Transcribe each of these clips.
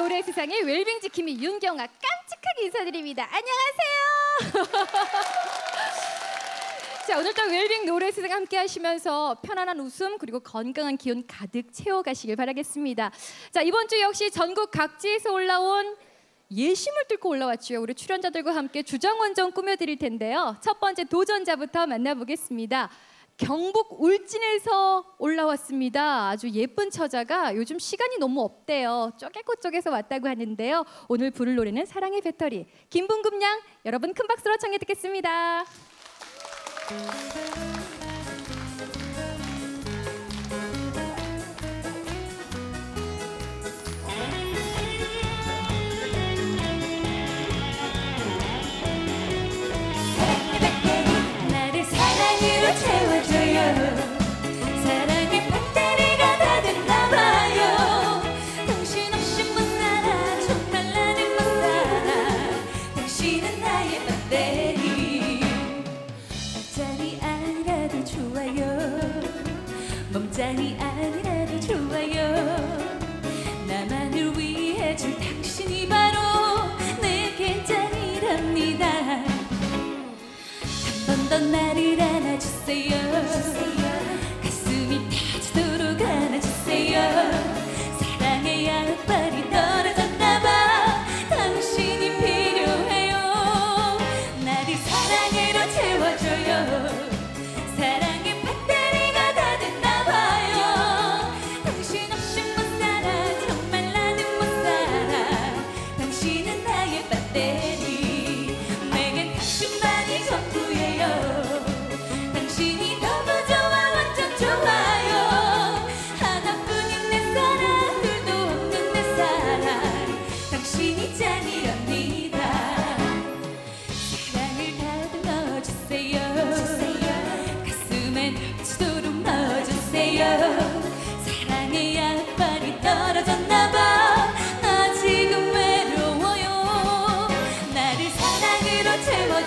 노래 세상에 웰빙 지킴이 윤경아 깜찍하게 인사드립니다. 안녕하세요. 자 오늘 또 웰빙 노래 세상 함께 하시면서 편안한 웃음 그리고 건강한 기운 가득 채워가시길 바라겠습니다. 자 이번 주 역시 전국 각지에서 올라온 예심을 뚫고 올라왔죠. 우리 출연자들과 함께 주정원정 꾸며드릴 텐데요. 첫 번째 도전자부터 만나보겠습니다. 경북 울진에서 올라왔습니다. 아주 예쁜 처자가 요즘 시간이 너무 없대요. 쪼개고 쪼개서 왔다고 하는데요. 오늘 부를 노래는 사랑의 배터리. 김분금양 여러분 큰 박수로 청해 듣겠습니다. Taylor, Taylor to you.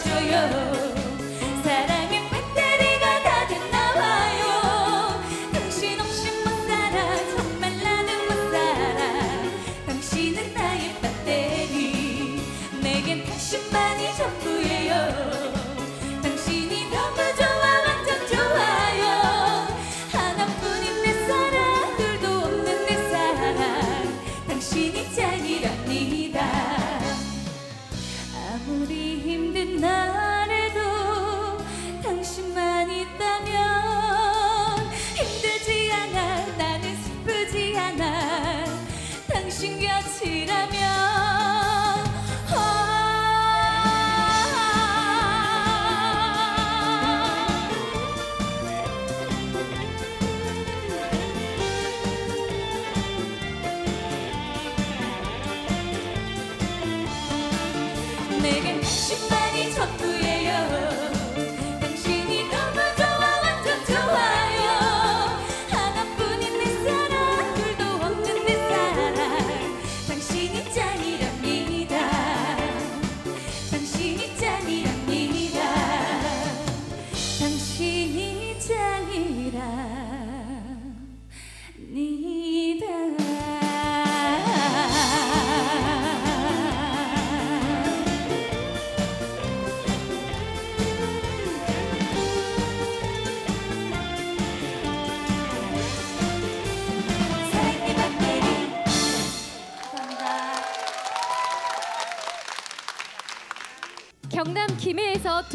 To you.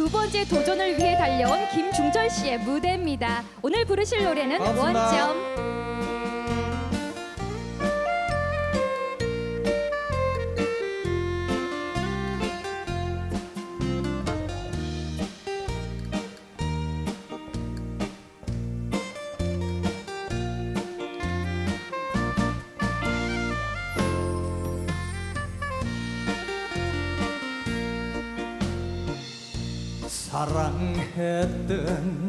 두 번째 도전을 위해 달려온 김중철 씨의 무대입니다. 오늘 부르실 노래는 반갑습니다. 원점. 했던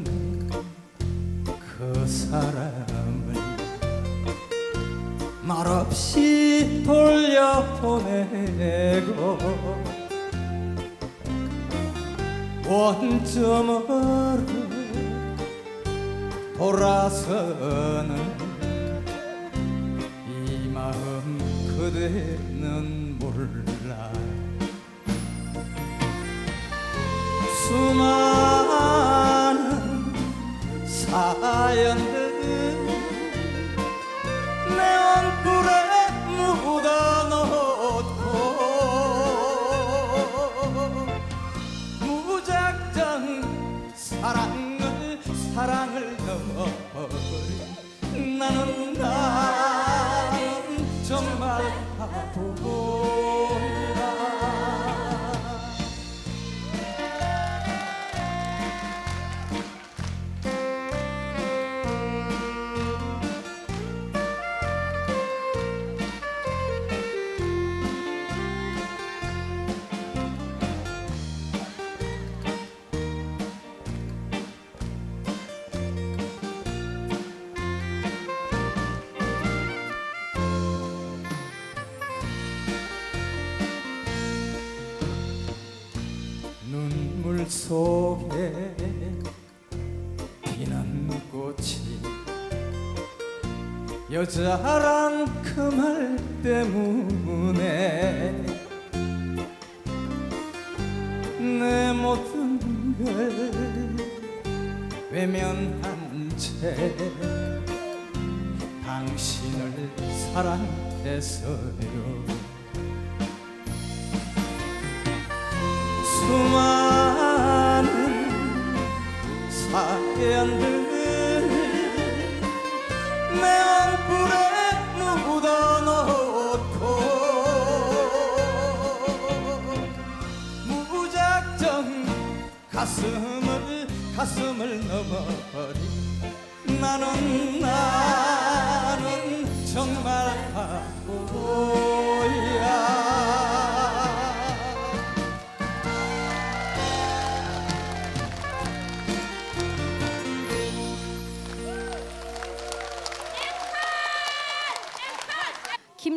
여자란 그말 때문에 내 모든 걸 외면한 채 당신을 사랑했어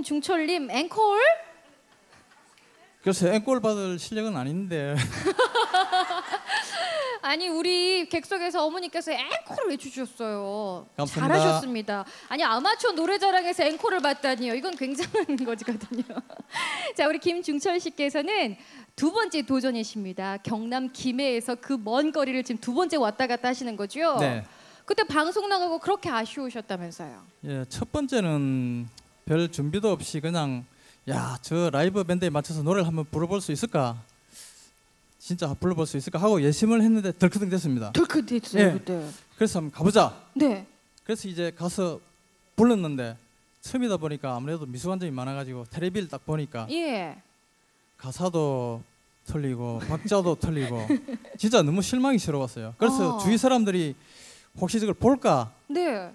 김중철님 앵콜. 글쎄 앵콜 받을 실력은 아닌데 아니 우리 객석에서 어머니께서 앵콜을 외주셨어요. 감사합니다. 잘하셨습니다. 아니 아마추어 노래자랑에서 앵콜을 받다니요. 이건 굉장한 거거든요. 자 우리 김중철 씨께서는 두 번째 도전이십니다. 경남 김해에서 그 먼 거리를 지금 두 번째 왔다 갔다 하시는 거죠? 네. 그때 방송 나가고 그렇게 아쉬우셨다면서요. 예, 첫 번째는 별 준비도 없이 그냥 야 저 라이브 밴드에 맞춰서 노래를 한번 불러볼 수 있을까 진짜 불러볼 수 있을까 하고 예심을 했는데 덜크덩 됐습니다 덜크됐어요 예. 그때. 그래서 한번 가보자 네. 그래서 이제 가서 불렀는데 처음이다 보니까 아무래도 미숙한 점이 많아가지고 텔레비를 딱 보니까 예. 가사도 틀리고 박자도 틀리고 진짜 너무 실망이 싫어왔어요 그래서 어. 주위 사람들이 혹시 저걸 볼까 네.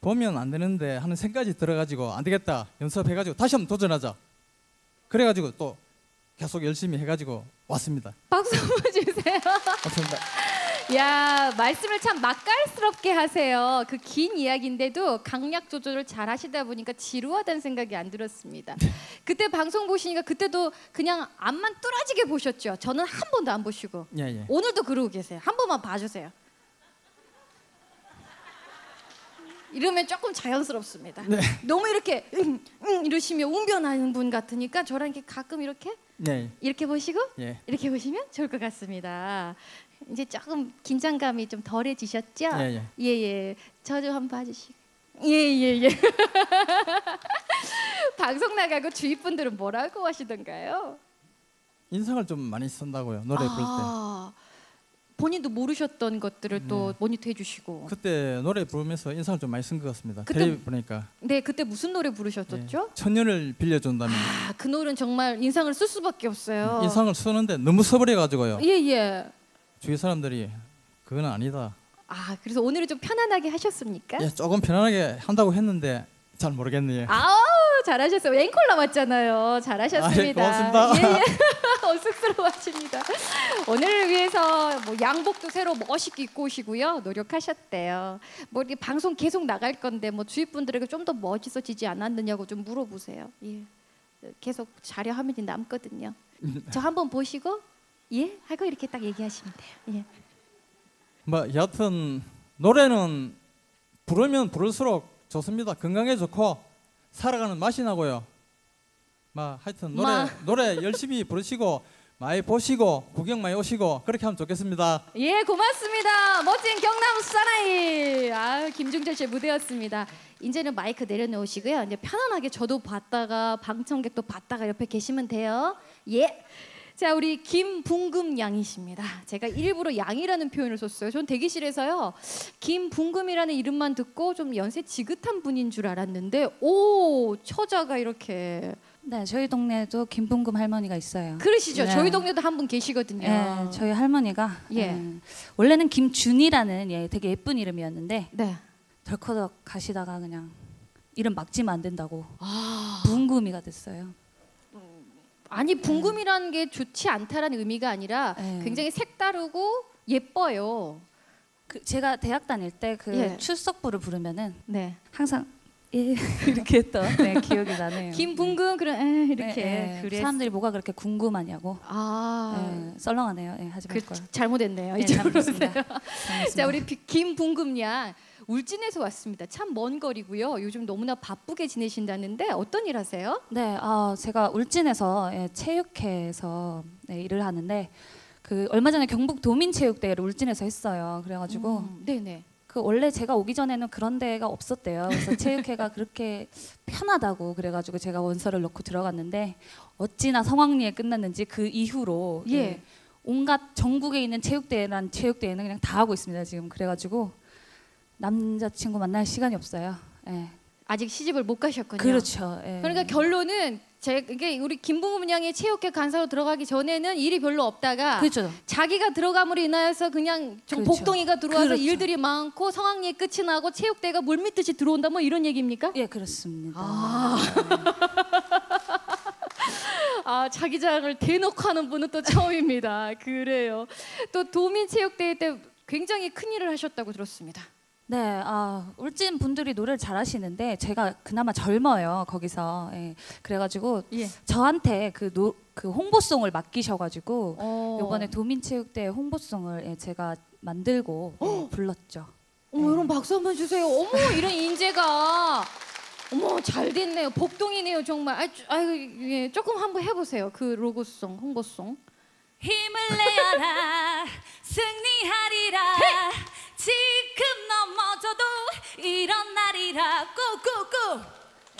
보면 안 되는데 하는 생각이 들어가지고 안 되겠다 연습해가지고 다시 한번 도전하자 그래가지고 또 계속 열심히 해가지고 왔습니다. 박수 한번 주세요. 왔습니다. 야 말씀을 참 맛깔스럽게 하세요. 그 긴 이야기인데도 강약 조절을 잘 하시다 보니까 지루하다는 생각이 안 들었습니다. 그때 방송 보시니까 그때도 그냥 앞만 뚫어지게 보셨죠. 저는 한 번도 안 보시고 예, 예. 오늘도 그러고 계세요. 한 번만 봐주세요. 이러면 조금 자연스럽습니다. 네. 너무 이렇게 응, 응 이러시면 웅변하는 분 같으니까 저랑 이렇게 가끔 이렇게 예, 이렇게 보시고 예. 이렇게 보시면 좋을 것 같습니다. 이제 조금 긴장감이 좀 덜해지셨죠? 예, 예. 예. 저좀 한번 봐주시고. 예예 예. 방송 나가고 주위 분들은 뭐라고 하시던가요? 인상을 좀 많이 쓴다고요. 노래 부를 때. 아, 본인도 모르셨던 것들을 또 네. 모니터해 주시고. 그때 노래 부르면서 인상을 좀 많이 쓴 것 같습니다. 그때- 텔레비 보니까 네, 그때 무슨 노래 예. 부르셨었죠? 천년을 빌려준다면 아, 그 노래는 정말 인상을 쓸 수밖에 없어요. 인상을 쓰는데 너무 써버려 가지고요. 예 예. 주위 사람들이 그건 아니다. 아, 그래서 오늘은 좀 편안하게 하셨습니까? 예, 조금 편안하게 한다고 했는데 잘 모르겠네요. 아우 잘하셨어요. 앵콜 남았잖아요. 잘하셨습니다. 아, 예, 고맙습니다. 예, 예. 어쑥스러워하십니다. 오늘을 위해서 뭐 양복도 새로 멋있게 입고 오시고요. 노력하셨대요. 뭐 이렇게 방송 계속 나갈 건데 뭐 주위 분들에게 좀 더 멋있어지지 않았느냐고 좀 물어보세요. 예. 계속 자료 화면이 남거든요. 저 한번 보시고 예 하고 이렇게 딱 얘기하시면 돼요. 예. 뭐 여하튼 노래는 부르면 부를수록 좋습니다. 건강에 좋고 살아가는 맛이 나고요. 막 하여튼 노래 마. 노래 열심히 부르시고 많이 보시고 구경 많이 오시고 그렇게 하면 좋겠습니다. 예, 고맙습니다. 멋진 경남 사나이. 아, 김중철 씨의 무대였습니다. 이제는 마이크 내려놓으시고요. 이제 편안하게 저도 봤다가 방청객도 봤다가 옆에 계시면 돼요. 예. 자, 우리 김붕금 양이십니다. 제가 일부러 양이라는 표현을 썼어요. 전 대기실에서요. 김붕금이라는 이름만 듣고 좀 연세 지긋한 분인 줄 알았는데 오, 처자가 이렇게 네, 저희 동네에도 김풍금 할머니가 있어요. 그러시죠. 네. 저희 동네도 한 분 계시거든요. 예, 저희 할머니가 예. 예, 원래는 김준이라는 예, 되게 예쁜 이름이었는데 네. 덜커덕 가시다가 그냥 이름 막 지면 안 된다고 아. 부흥금이가 됐어요. 아니 붕금이라는 게 좋지 않다라는 의미가 아니라 네. 굉장히 색다르고 예뻐요. 그 제가 대학 다닐 때 그 예. 출석부를 부르면은 네. 항상 예, 이렇게 했던 네, 기억이 나네요. 김붕금 그런 에, 이렇게 네, 예, 그래. 사람들이 뭐가 그렇게 궁금하냐고 아 예, 썰렁하네요. 예, 하지 그, 말 걸. 잘못했네요. 예, 이제 잘못했습니다. 자 잘못했습니다. 우리 비- 김붕금 양 울진에서 왔습니다. 참 먼 거리고요. 요즘 너무나 바쁘게 지내신다는데 어떤 일 하세요? 네, 아, 제가 울진에서 예, 체육회에서 네, 일을 하는데 그 얼마 전에 경북 도민체육대회를 울진에서 했어요. 그래가지고 음, 네네. 그 원래 제가 오기 전에는 그런 데가 없었대요. 그래서 체육회가 그렇게 편하다고 그래가지고 제가 원서를 넣고 들어갔는데 어찌나 성황리에 끝났는지 그 이후로 예. 예, 온갖 전국에 있는 체육대회란 체육대회는 그냥 다 하고 있습니다 지금 그래가지고 남자친구 만날 시간이 없어요. 예. 아직 시집을 못 가셨군요. 그렇죠. 예. 그러니까 결론은 제 이게 우리 김붕금 양의 체육회 간사로 들어가기 전에는 일이 별로 없다가 그렇죠. 자기가 들어감으로 인하여서 그냥 좀 그렇죠. 복덩이가 들어와서 그렇죠. 일들이 많고 성황리에 끝이 나고 체육대가 물밀듯이 들어온다 뭐 이런 얘기입니까? 예, 그렇습니다. 아. 아 자기장을 대놓고 하는 분은 또 처음입니다. 그래요. 또 도민체육대회 때 굉장히 큰 일을 하셨다고 들었습니다. 네, 아 울진 분들이 노래를 잘하시는데 제가 그나마 젊어요 거기서. 예. 그래가지고 예. 저한테 그, 노, 그 홍보송을 맡기셔가지고 어. 이번에 도민체육대 홍보송을 예, 제가 만들고 예, 불렀죠. 어머 여러분 박수 한번 주세요. 어머 이런 인재가 어머 잘 됐네요. 복동이네요 정말. 아, 주- 아유 예, 조금 한번 해보세요. 그 로고송 홍보송. 힘을 내어라 승리하리라 지금 넘어져도 이런 날이라 꾸꾸꾸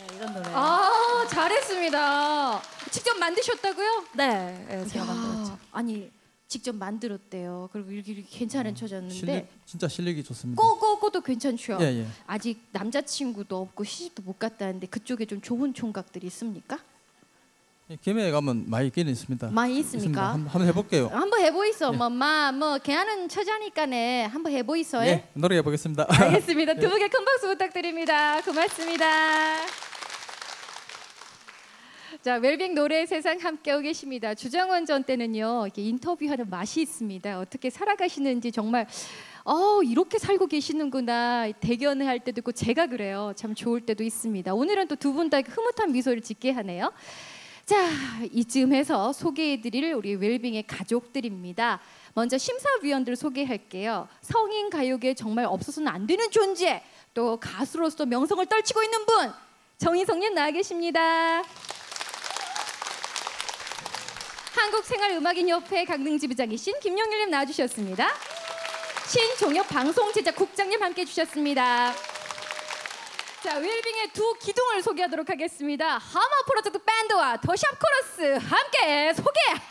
예, 이런 노래. 아 잘했습니다. 직접 만드셨다고요? 네, 예, 제가 야, 만들었죠. 아니 직접 만들었대요. 그리고 이렇게, 이렇게 괜찮은 실력 처졌는데 진짜 실력이 좋습니다. 꼬꼬꼬도 괜찮죠. 예, 예. 아직 남자친구도 없고 시집도 못 갔다는데 그쪽에 좀 좋은 총각들이 있습니까? 예, 김해에 가면 많이 있기는 있습니다. 많이 있습니까? 한번, 한번 해볼게요. 한번 해보이소. 예. 뭐 마 뭐 걔는 처자니까네. 한번 해보이소. 예. 예, 노래해 보겠습니다. 알겠습니다. 두 분께 큰 박수 부탁드립니다. 고맙습니다. 자, 웰빙 노래 세상 함께하고 계십니다. 주정원 전 때는요, 이렇게 인터뷰하는 맛이 있습니다. 어떻게 살아가시는지 정말, 어, 이렇게 살고 계시는구나. 대견을 할 때도 있고, 제가 그래요. 참 좋을 때도 있습니다. 오늘은 또 두 분 다 흐뭇한 미소를 짓게 하네요. 자, 이쯤 해서 소개해드릴 우리 웰빙의 가족들입니다. 먼저 심사위원들 소개할게요. 성인 가요계에 정말 없어서는 안 되는 존재, 또 가수로서 명성을 떨치고 있는 분, 정희성님 나와 계십니다. 한국생활음악인협회 강릉지 부장이신 김영일님 나와주셨습니다. 신종혁 방송제작국장님 함께 해주셨습니다. 자, 웰빙의 두 기둥을 소개하도록 하겠습니다. 하마 프로젝트 밴드와 더샵 코러스 함께 소개합니다.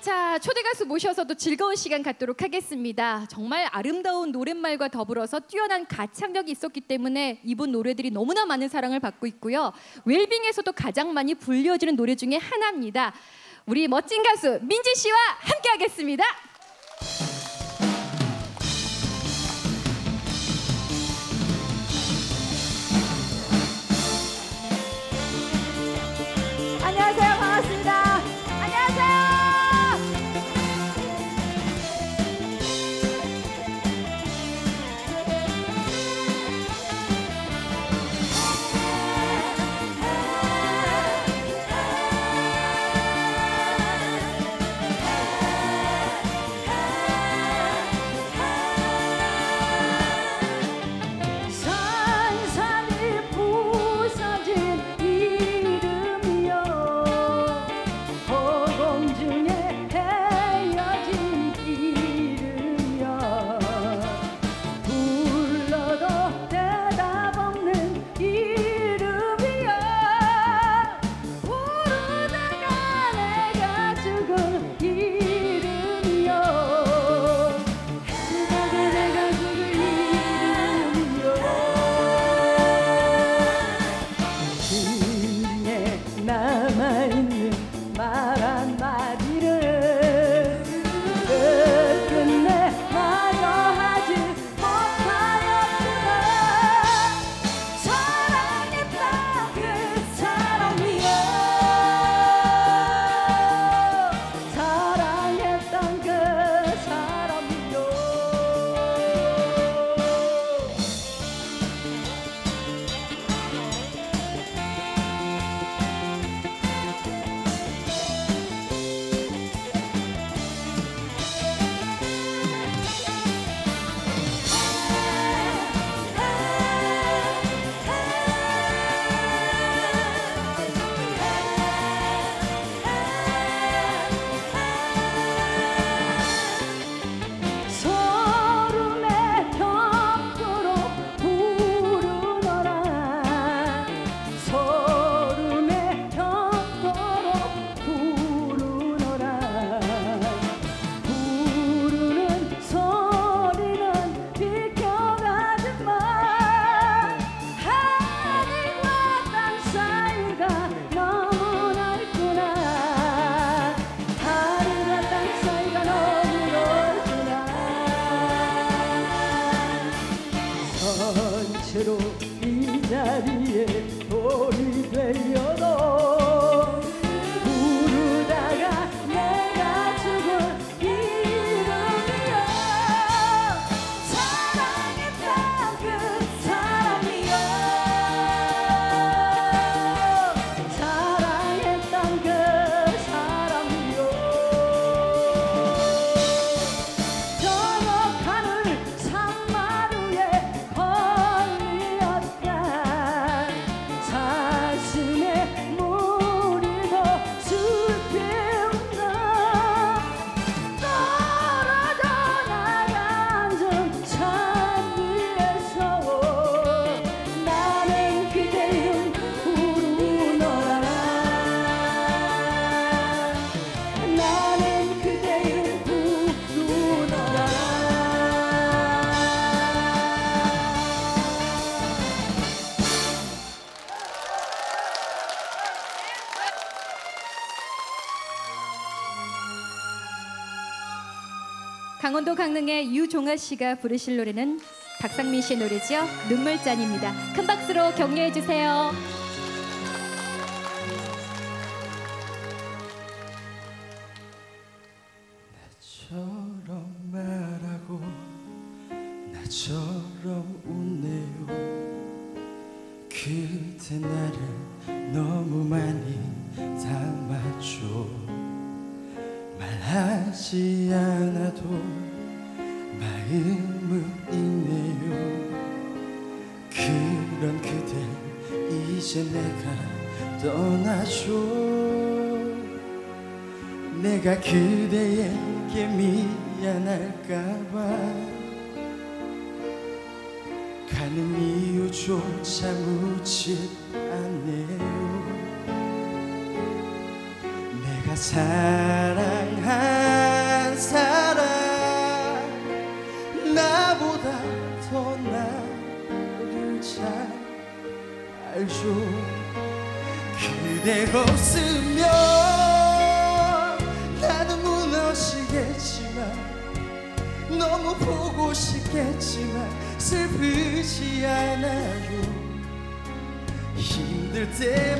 자, 초대 가수 모셔서 도 즐거운 시간 갖도록 하겠습니다. 정말 아름다운 노랫말과 더불어서 뛰어난 가창력이 있었기 때문에 이분 노래들이 너무나 많은 사랑을 받고 있고요. 웰빙에서도 가장 많이 불려지는 노래 중에 하나입니다. 우리 멋진 가수 민지 씨와 함께 하겠습니다. 강릉의 유종아 씨가 부르실 노래는 박상민 씨의 노래죠. 눈물잔입니다. 큰 박수로 격려해 주세요. 없으면 나는 무너지겠지만 너무 보고 싶겠지만 슬프지 않아요. 힘들 때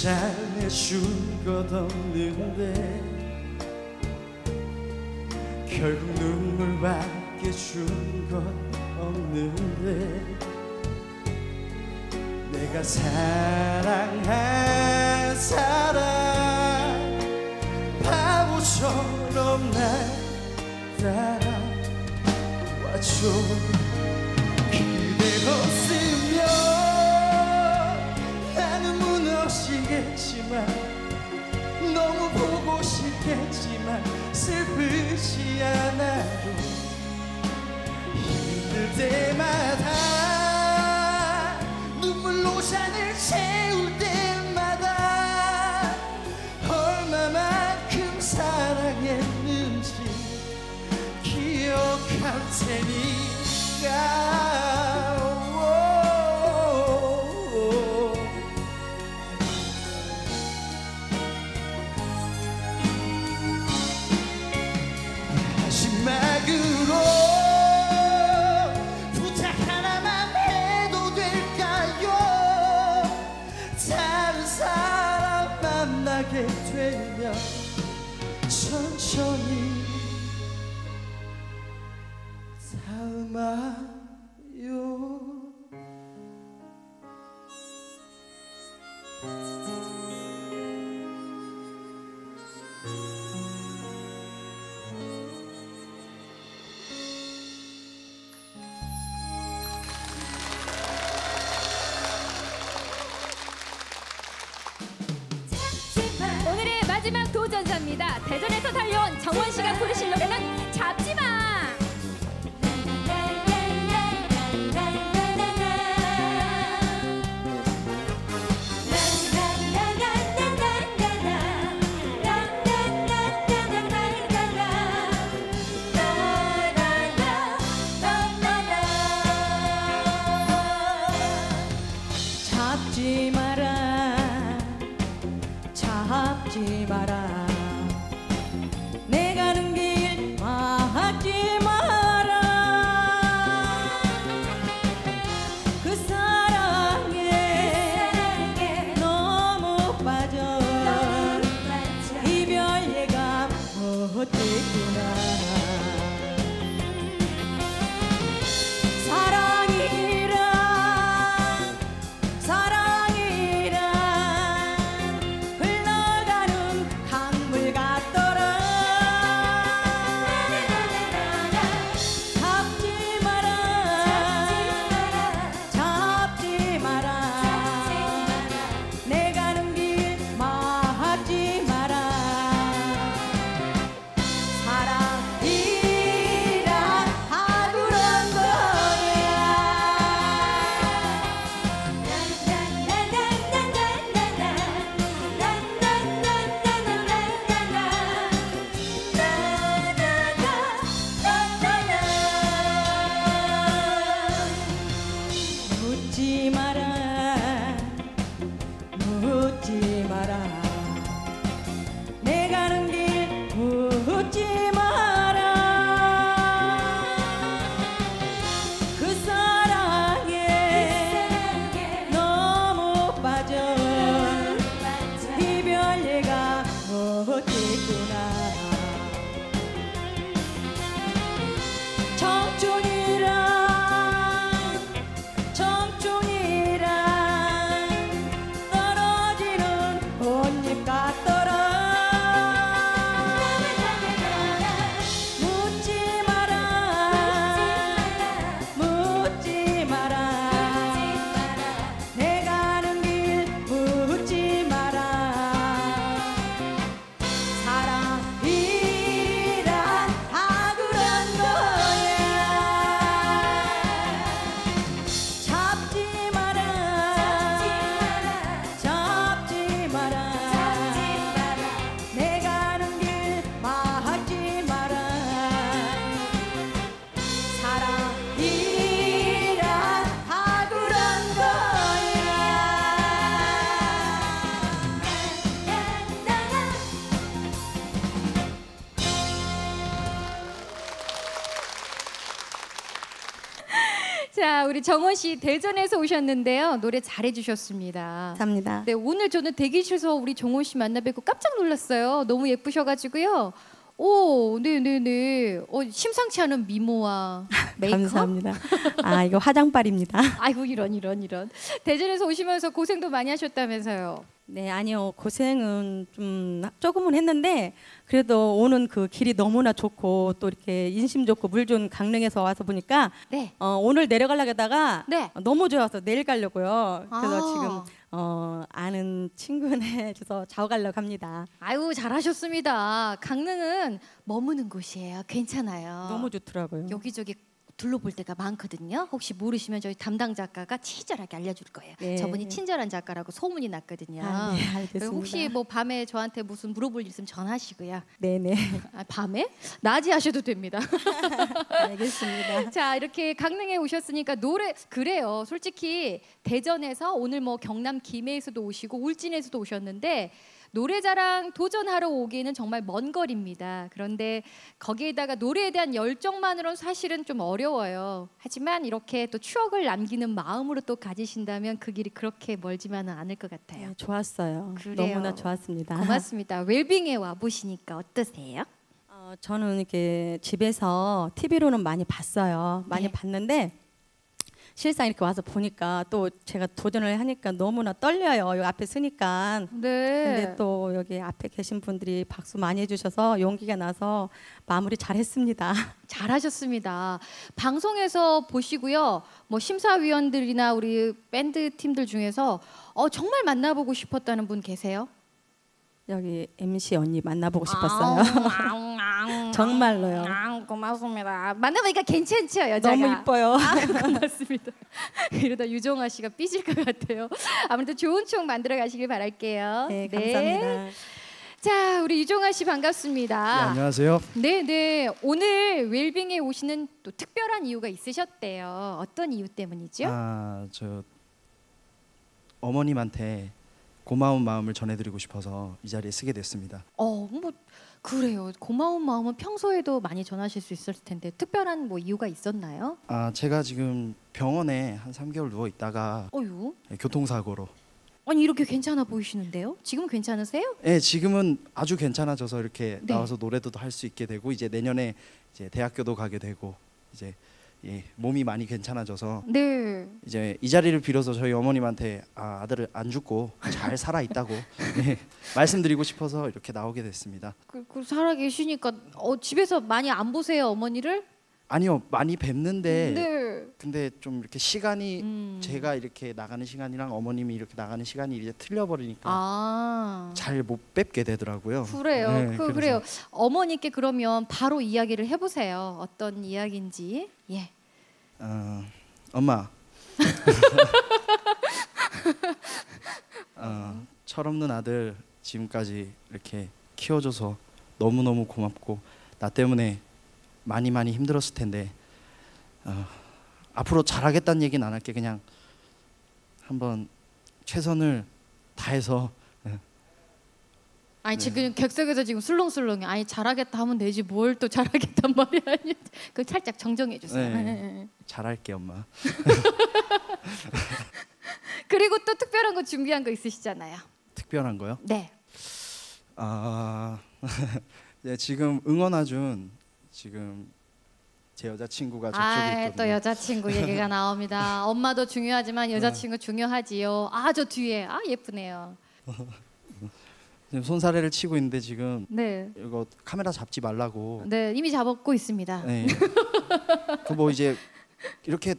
잘해준 것 없는데 결국 눈물밖에 준 것 없는데 내가 사랑한 사람 바보처럼 날 따라와줘 무너지겠지만 너무 보고 싶겠지만 슬프지 않아요 힘들 때마다 눈물로 잔을 채울 때마다 얼마만큼 사랑했는지 기억할 테니까 오늘의 마지막 도전자입니다. 대전에서 달려온 정원 씨가 부르실 노래는 잡지마. 우리 정원 씨 대전에서 오셨는데요. 노래 잘해 주셨습니다. 감사합니다. 네, 오늘 저는 대기실에서 우리 정원 씨 만나 뵙고 깜짝 놀랐어요. 너무 예쁘셔 가지고요. 오, 네네네. 어, 심상치 않은 미모와 메이크업. 감사합니다. 아 이거 화장빨입니다. 아이고 이런 이런 이런. 대전에서 오시면서 고생도 많이 하셨다면서요. 네 아니요 고생은 좀 조금은 했는데 그래도 오는 그 길이 너무나 좋고 또 이렇게 인심 좋고 물 좋은 강릉에서 와서 보니까 네. 어, 오늘 내려가려다가 네. 너무 좋아서 내일 가려고요. 그래서 아. 지금 어, 아는 친구네 줘서 자고 가려고 합니다. 아이고 잘하셨습니다. 강릉은 머무는 곳이에요. 괜찮아요. 너무 좋더라고요. 여기저기 둘러볼 데가 많거든요. 혹시 모르시면 저희 담당 작가가 친절하게 알려줄 거예요. 네. 저분이 친절한 작가라고 소문이 났거든요. 아, 네, 알겠습니다. 혹시 뭐 밤에 저한테 무슨 물어볼 일 있으면 전하시고요. 네네 아, 밤에? 낮에 하셔도 됩니다. 알겠습니다. 자 이렇게 강릉에 오셨으니까 노래 그래요. 솔직히 대전에서 오늘 뭐 경남 김해에서도 오시고 울진에서도 오셨는데 노래자랑 도전하러 오기에는 정말 먼 거리입니다. 그런데 거기에다가 노래에 대한 열정만으로는 사실은 좀 어려워요. 하지만 이렇게 또 추억을 남기는 마음으로 또 가지신다면 그 길이 그렇게 멀지만은 않을 것 같아요. 네, 좋았어요. 그래요. 너무나 좋았습니다. 고맙습니다. 웰빙에 와 보시니까 어떠세요? 어, 저는 이렇게 집에서 TV로는 많이 봤어요. 많이 네. 봤는데 실상 이렇게 와서 보니까 또 제가 도전을 하니까 너무나 떨려요. 여기 앞에 서니까. 네. 근데 또 여기 앞에 계신 분들이 박수 많이 해주셔서 용기가 나서 마무리 잘했습니다. 잘하셨습니다. 방송에서 보시고요. 뭐 심사위원들이나 우리 밴드 팀들 중에서 어, 정말 만나보고 싶었다는 분 계세요? 여기 MC 언니 만나보고 싶었어요. 싶었어 요. 정말로요. 고맙습니다. 만나보니까 괜찮죠 여자가. 너무 이뻐요. 아, 고맙습니다. 이러다 유정아 씨가 삐질 것 같아요. 아무튼 좋은 추억 만들어 가시길 바랄게요. 네, 감사합니다. 자, 우리 유정아 씨 네, 반갑습니다. 안녕하세요. 네, 네. 오늘 웰빙에 오시는 또 특별한 이유가 있으셨대요. 어떤 이유 때문이죠? 아, 저 어머님한테 고마운 마음을 전해드리고 싶어서 이 자리에 쓰게 됐습니다. 어, 뭐 그래요. 고마운 마음은 평소에도 많이 전하실 수 있을 텐데 특별한 뭐 이유가 있었나요? 아, 제가 지금 병원에 한 3개월 누워 있다가 어유. 교통사고로. 아니 이렇게 괜찮아 보이시는데요? 지금 괜찮으세요? 예, 지금은 아주 괜찮아져서 이렇게 네. 나와서 노래도 할 수 있게 되고 이제 내년에 이제 대학교도 가게 되고 이제 예, 몸이 많이 괜찮아져서 네. 이제 이 자리를 빌어서 저희 어머님한테 아, 아들을 안 죽고 잘 살아 있다고 예, 말씀드리고 싶어서 이렇게 나오게 됐습니다. 그, 그 살아 계시니까 어, 집에서 많이 안 보세요 어머니를? 아니요, 많이 뵙는데 네. 근데 좀 이렇게 시간이 음. 제가 이렇게 나가는 시간이랑 어머님이 이렇게 나가는 시간이 이제 틀려 버리니까 아. 잘못 뵙게 되더라고요. 그래요. 네, 그. 그래요. 어머니께 그러면 바로 이야기를 해보세요. 어떤 이야기인지. 예. 어, 엄마. 어, 철없는 아들 지금까지 이렇게 키워줘서 너무 너무 고맙고 나 때문에 많이 많이 힘들었을 텐데 어, 앞으로 잘하겠다는 얘기는 안 할게 그냥 한번 최선을 다해서 아니 네. 지금 객석에서 지금 술렁술렁해. 아니 잘하겠다 하면 되지 뭘 또 잘하겠단 말이 아니. 그 살짝 정정해 주세요. 네. 잘할게 엄마. 그리고 또 특별한 거 준비한 거 있으시잖아요. 특별한 거요? 네. 아 네, 지금 응원해준 지금 제 여자친구가 저쪽에 아, 있거든요. 또 여자친구 얘기가 나옵니다. 엄마도 중요하지만 여자친구 중요하지요. 아, 저 뒤에. 아, 예쁘네요. 지금 손사래를 치고 있는데 지금 네. 이거 카메라 잡지 말라고. 네, 이미 잡았고 있습니다. 네. 그뭐 이제 이렇게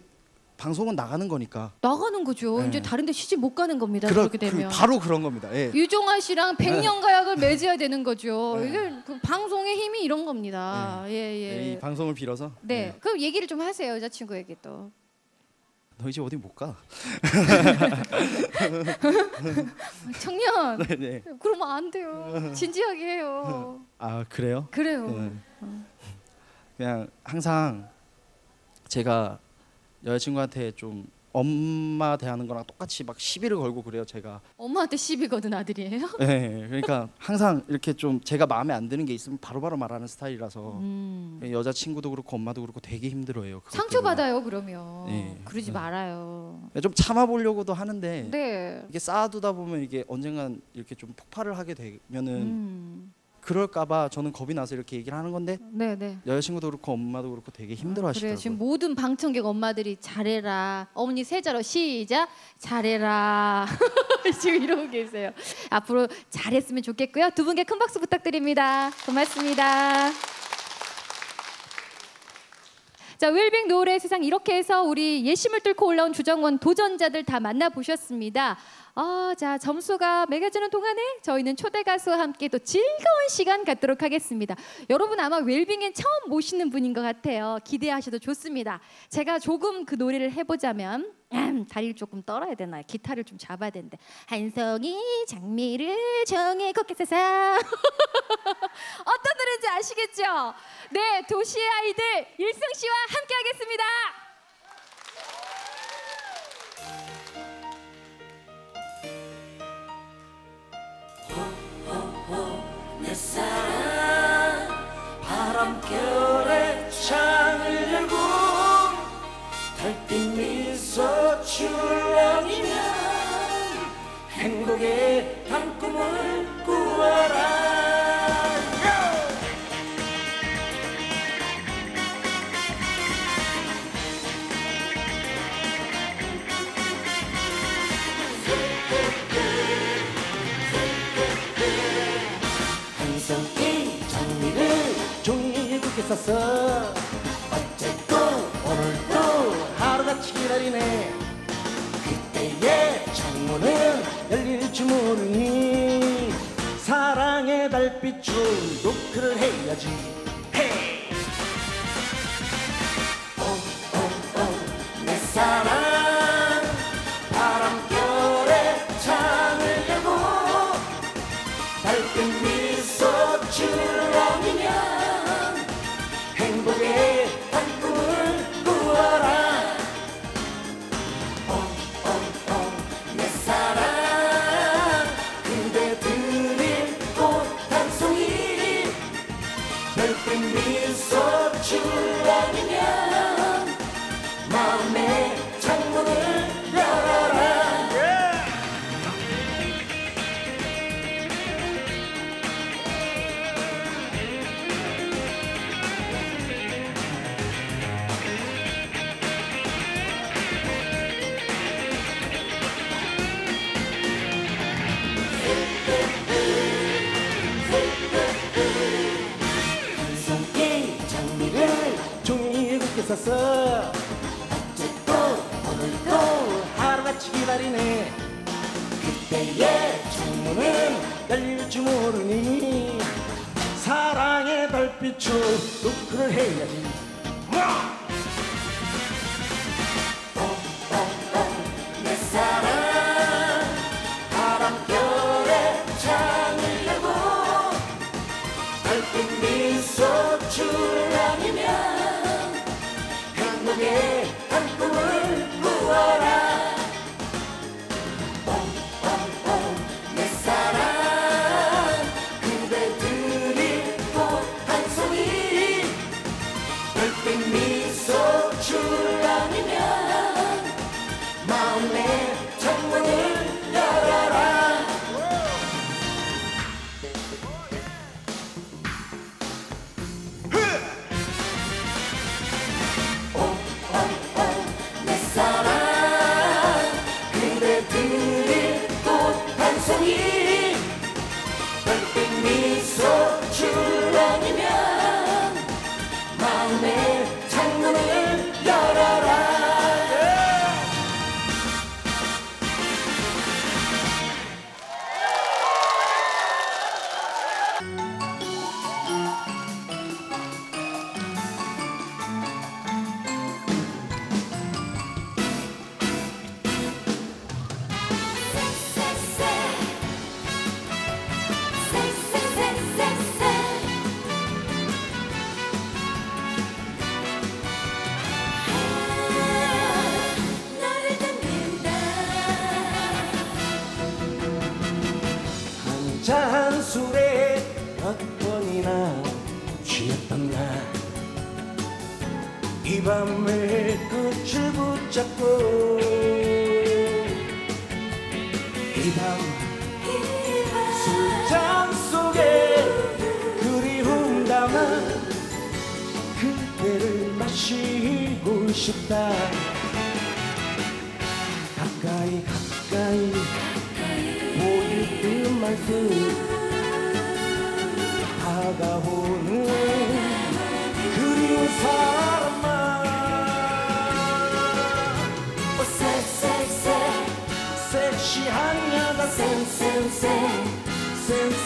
방송은 나가는 거니까. 나가는 거죠. 네. 이제 다른 데 시집 못 가는 겁니다. 그러- 그렇게 그 되면. 바로 그런 겁니다. 예. 유종아 씨랑 백년 가약을 맺어야 되는 거죠. 네. 이게 그 방송의 힘이 이런 겁니다. 예, 네, 이 예. 방송을 빌어서. 네. 그럼 얘기를 좀 하세요. 여자친구에게 또. 너 이제 어디 못 가. 청년. 네, 네. 그러면 안 돼요. 진지하게 해요. 아 그래요? 그래요. 네. 그냥 항상 제가 여자친구한테 좀 엄마 대하는 거랑 똑같이 막 시비를 걸고 그래요 제가. 엄마한테 시비 거든 아들이에요? 네, 그러니까 항상 이렇게 좀 제가 마음에 안 드는 게 있으면 바로바로 말하는 스타일이라서 음. 여자친구도 그렇고 엄마도 그렇고 되게 힘들어해요. 그것 상처 때문에. 받아요 그러면. 네. 그러지 네. 말아요. 좀 참아보려고도 하는데 네. 이게 쌓아두다 보면 이게 언젠간 이렇게 좀 폭발을 하게 되면은 음. 그럴까봐 저는 겁이 나서 이렇게 얘기를 하는 건데 네, 네. 여자친구도 그렇고 엄마도 그렇고 되게 그래요. 힘들어하시더라고요. 지금 모든 방청객 엄마들이 잘해라. 어머니 세자로 시작. 잘해라. 지금 이러고 계세요. 앞으로 잘했으면 좋겠고요. 두 분께 큰 박수 부탁드립니다. 고맙습니다. 자, 웰빙 노래 세상 이렇게 해서 우리 예심을 뚫고 올라온 주정원 도전자들 다 만나보셨습니다. 아, 자, 점수가 매겨지는 동안에 저희는 초대 가수와 함께 또 즐거운 시간 갖도록 하겠습니다. 여러분 아마 웰빙엔 처음 모시는 분인 것 같아요. 기대하셔도 좋습니다. 제가 조금 그 노래를 해보자면 음, 다리를 조금 떨어야 되나요? 기타를 좀 잡아야 되는데 한 송이 장미를 정해 걷게 세상 어떤 노래인지 아시겠죠? 네, 도시의 아이들 일승 씨와 함께 하겠습니다. 바람결에 창을 열고 달빛 미소 출 노 열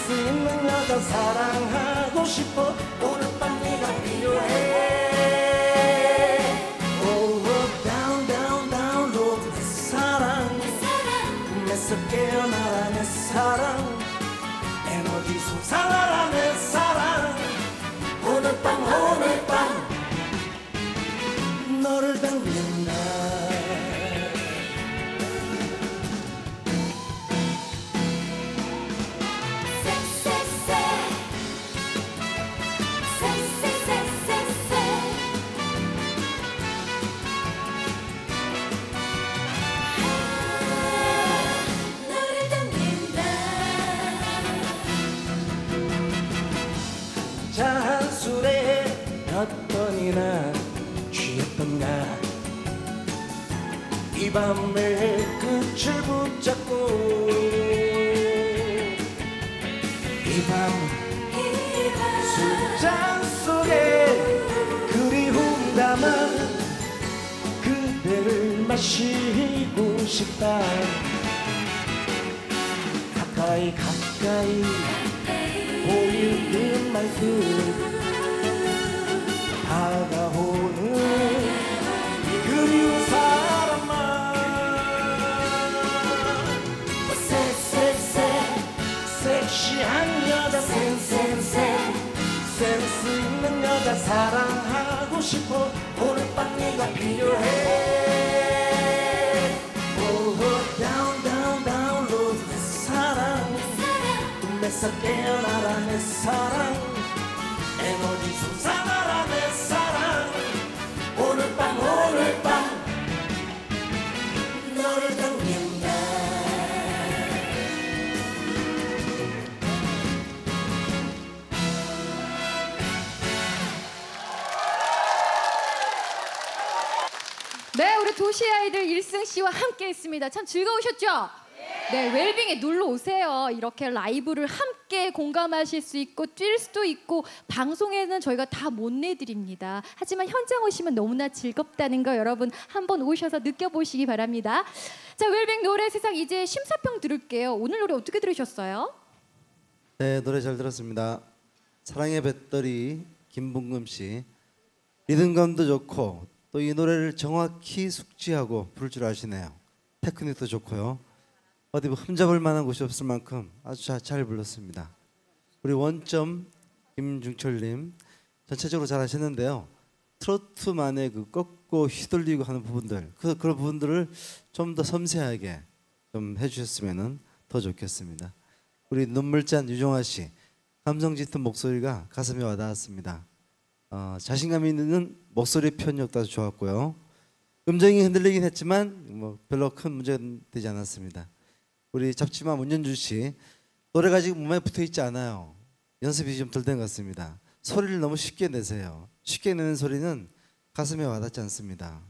센스 있는 여자 사랑하고 싶어. 오늘 밤 네가 필요해. 오 down down download 내 사랑. 꿈에서 깨어나라 내 사랑. 에너지 솟아나라 나 취했던가 이 밤의 끝을 붙잡고 이밤 술잔 속에 그리움 담아 그대를 마시고 싶다. 가까이 가까이 보이는 말씀 사랑하고 싶어. 오늘 밤 네가 필요해. 오호 다운 다운 다운 로드 내 사랑. 꿈에서 깨어나라 내 사랑 도시 아이들 일승 씨와 함께 했습니다. 참 즐거우셨죠? 네, 웰빙에 놀러 오세요. 이렇게 라이브를 함께 공감하실 수 있고 뛸 수도 있고 방송에는 저희가 다 못 내드립니다. 하지만 현장 오시면 너무나 즐겁다는 거 여러분 한번 오셔서 느껴보시기 바랍니다. 자, 웰빙 노래 세상 이제 심사평 들을게요. 오늘 노래 어떻게 들으셨어요? 네 노래 잘 들었습니다. 사랑의 배터리 김봉금 씨 리듬감도 좋고 또 이 노래를 정확히 숙지하고 부를 줄 아시네요. 테크닉도 좋고요. 어디 뭐 흠잡을 만한 곳이 없을 만큼 아주 자- 잘 불렀습니다. 우리 원점 김중철님 전체적으로 잘 하셨는데요. 트로트만의 그 꺾고 휘둘리고 하는 부분들 그 그런 부분들을 좀 더 섬세하게 좀 해주셨으면은 더 좋겠습니다. 우리 눈물잔 유종아 씨 감성 짙은 목소리가 가슴에 와닿았습니다. 어, 자신감 있는 목소리 표현력 도 아주 좋았고요. 음정이 흔들리긴 했지만 뭐 별로 큰 문제가 되지 않았습니다. 우리 잡지마 문현주 씨 노래가 지금 몸에 붙어 있지 않아요. 연습이 좀 덜 된 것 같습니다. 소리를 너무 쉽게 내세요. 쉽게 내는 소리는 가슴에 와닿지 않습니다.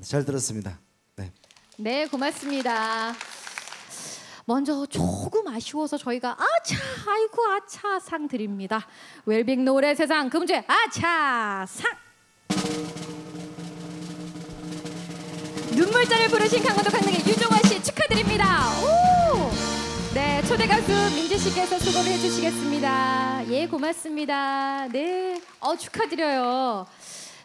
잘 들었습니다. 네. 네, 고맙습니다. 먼저 조금 아쉬워서 저희가 아차 아이고 아차 상 드립니다. 웰빙 노래 세상 금주의 아차 상. 눈물자를 부르신 강원도 강릉의 유종원 씨 축하드립니다. 오! 네, 초대 가수 민지 씨께서 수고를 해주시겠습니다. 예, 고맙습니다. 네, 어 축하드려요.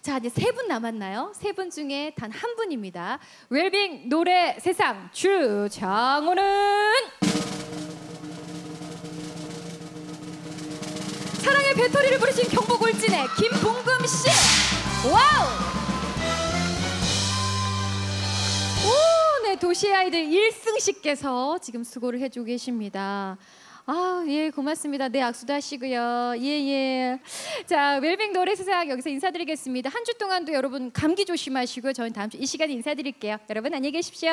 자, 이제 세 분 남았나요? 세 분 중에 단 한 분입니다. 웰빙 노래 세상 주장호는 사랑의 배터리를 부르신 경북 울진의 김봉금 씨. Wow! 오, 네 도시 아이들 일서 씨께서 지금 수고를 해주고 계십니다. 아, 예, 고맙습니다. 네, 악수도 하시고요. 예, 예. 자, 웰빙 노래 세상 여기서 인사드리겠습니다. 한 주 동안도 여러분 감기 조심하시고요. 저는 다음 주 이 시간에 인사드릴게요. 여러분 안녕히 계십시오.